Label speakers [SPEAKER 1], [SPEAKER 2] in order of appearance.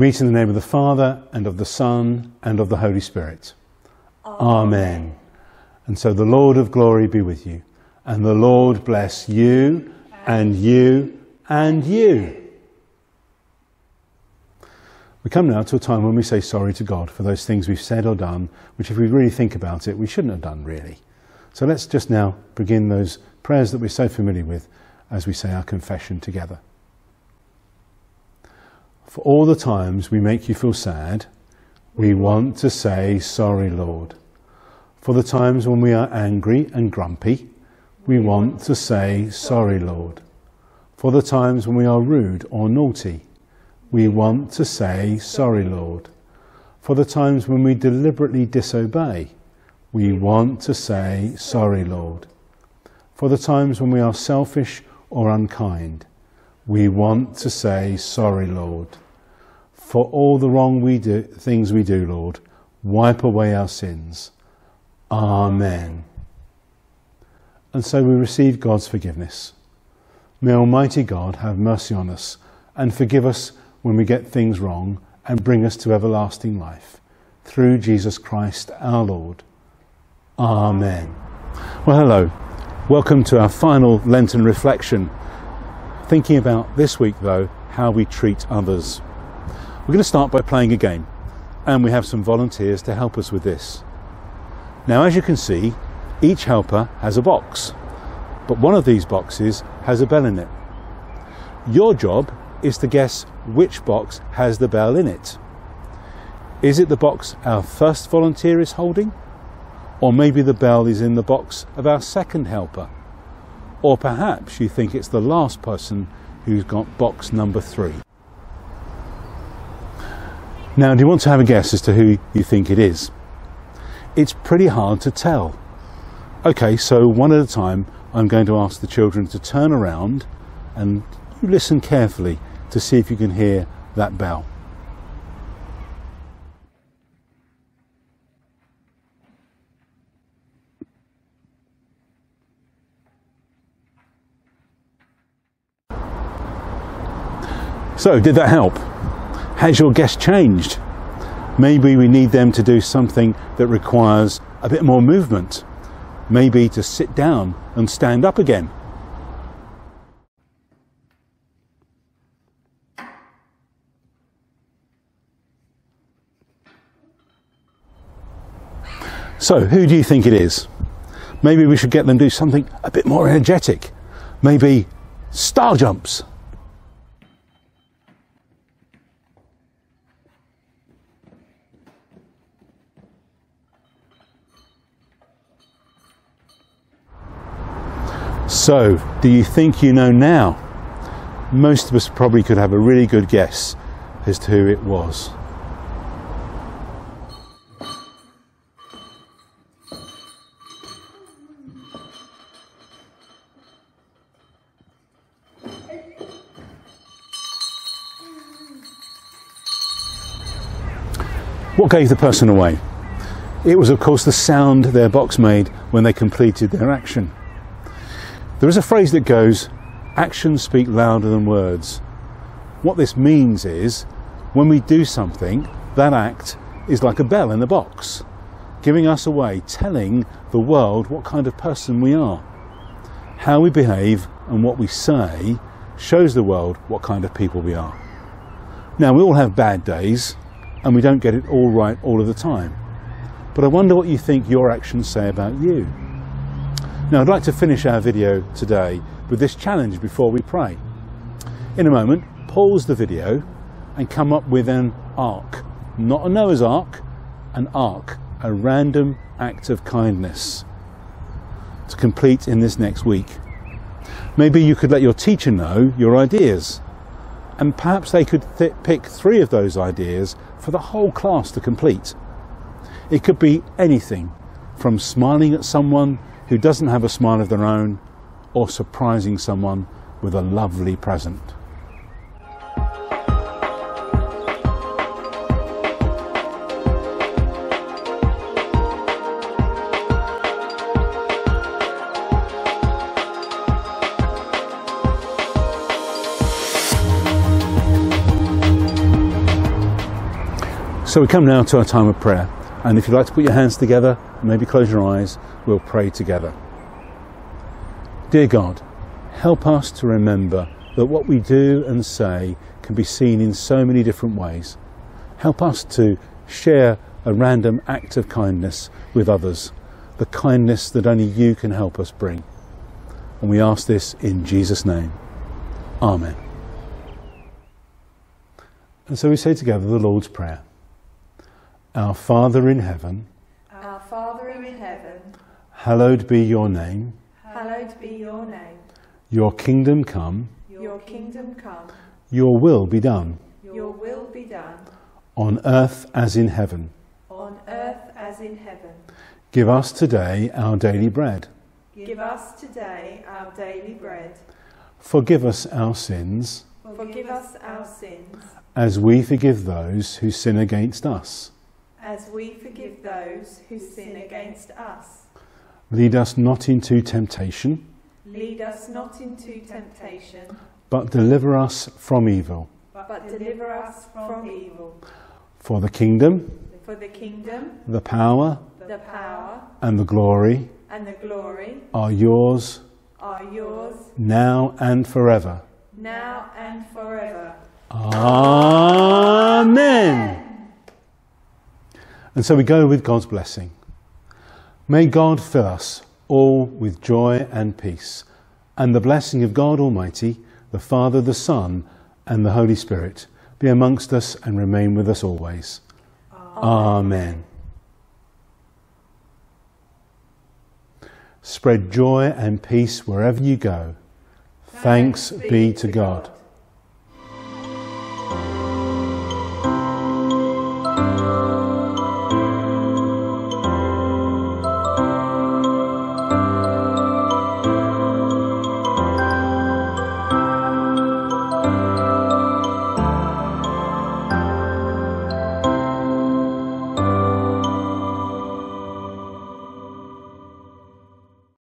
[SPEAKER 1] meet in the name of the Father, and of the Son, and of the Holy Spirit. Amen. And so the Lord of glory be with you, and the Lord bless you, and you, and you. We come now to a time when we say sorry to God for those things we've said or done, which, if we really think about it, we shouldn't have done, really. So let's just now begin those prayers that we're so familiar with as we say our confession together. For all the times we make you feel sad, we want to say sorry, Lord. For the times when we are angry and grumpy, we want to say sorry, Lord. For the times when we are rude or naughty, we want to say sorry, Lord. For the times when we deliberately disobey, we want to say sorry, Lord. For the times when we are selfish or unkind, we want to say sorry, Lord. For all the wrong we do, things we do, Lord, wipe away our sins. Amen. And so we receive God's forgiveness. May Almighty God have mercy on us and forgive us when we get things wrong and bring us to everlasting life. Through Jesus Christ our Lord. Amen. Well, hello. Welcome to our final Lenten reflection. Thinking about this week, though, how we treat others. We're going to start by playing a game, and we have some volunteers to help us with this. Now, as you can see, each helper has a box, but one of these boxes has a bell in it. Your job is to guess which box has the bell in it. Is it the box our first volunteer is holding? Or maybe the bell is in the box of our second helper? Or perhaps you think it's the last person who's got box number three. Now, do you want to have a guess as to who you think it is? It's pretty hard to tell. Okay, so one at a time, I'm going to ask the children to turn around and you listen carefully to see if you can hear that bell. So, did that help? Has your guess changed? Maybe we need them to do something that requires a bit more movement. Maybe to sit down and stand up again. So, who do you think it is? Maybe we should get them to do something a bit more energetic. Maybe star jumps. So, do you think you know now? Most of us probably could have a really good guess as to who it was. What gave the person away? It was, of course, the sound their box made when they completed their action. There is a phrase that goes, actions speak louder than words. What this means is, when we do something, that act is like a bell in the box, giving us away, telling the world what kind of person we are. How we behave and what we say shows the world what kind of people we are. Now, we all have bad days and we don't get it all right all of the time. But I wonder what you think your actions say about you. Now I'd like to finish our video today with this challenge before we pray. In a moment, pause the video and come up with an ark, not a Noah's Ark, an ark, a random act of kindness to complete in this next week. Maybe you could let your teacher know your ideas and perhaps they could th pick three of those ideas for the whole class to complete. It could be anything from smiling at someone who doesn't have a smile of their own or surprising someone with a lovely present. So we come now to our time of prayer. And if you'd like to put your hands together, maybe close your eyes, we'll pray together. Dear God, help us to remember that what we do and say can be seen in so many different ways. Help us to share a random act of kindness with others, the kindness that only you can help us bring. And we ask this in Jesus' name. Amen. And so we say together the Lord's Prayer. Our Father in heaven,
[SPEAKER 2] In heaven,
[SPEAKER 1] hallowed be your name.
[SPEAKER 2] hallowed be your name.
[SPEAKER 1] Your kingdom come,
[SPEAKER 2] Your kingdom come,
[SPEAKER 1] your will be done,
[SPEAKER 2] your will be done,
[SPEAKER 1] on earth as in heaven.
[SPEAKER 2] on earth as in heaven.
[SPEAKER 1] Give us today our daily bread.
[SPEAKER 2] Give us today our daily bread.
[SPEAKER 1] Forgive us our sins,
[SPEAKER 2] Forgive us our sins,
[SPEAKER 1] as we forgive those who sin against us.
[SPEAKER 2] As we forgive those who sin against us.
[SPEAKER 1] Lead us not into temptation,
[SPEAKER 2] Lead us not into temptation,
[SPEAKER 1] but deliver us from evil.
[SPEAKER 2] but deliver us from evil.
[SPEAKER 1] For the kingdom,
[SPEAKER 2] For the kingdom,
[SPEAKER 1] the power,
[SPEAKER 2] the power,
[SPEAKER 1] and the glory
[SPEAKER 2] and the glory
[SPEAKER 1] are yours
[SPEAKER 2] are yours
[SPEAKER 1] now and forever.
[SPEAKER 2] now and forever.
[SPEAKER 1] Amen. And so we go with God's blessing. May God fill us all with joy and peace, and the blessing of God Almighty, the Father, the Son, and the Holy Spirit be amongst us and remain with us always. Amen. Spread joy and peace wherever you go. Thanks be to God.